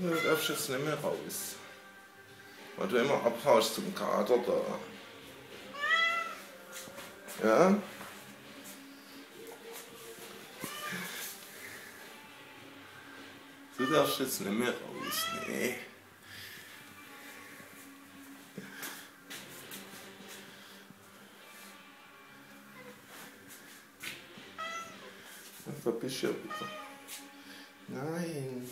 Du darfst jetzt nicht mehr raus. Weil du immer abhaust zum Kater da. Ja? Du darfst jetzt nicht mehr raus. Nee. Da bist du ja wieder. Nein.